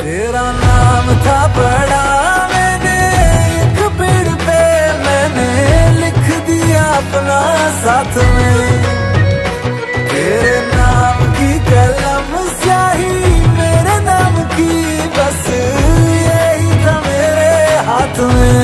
तेरा नाम था बड़ा, मैंने एक पेड़ पे मैंने लिख दिया अपना साथ में। तेरे नाम की कलम स्याही, मेरे नाम की बस यही था मेरे हाथ में।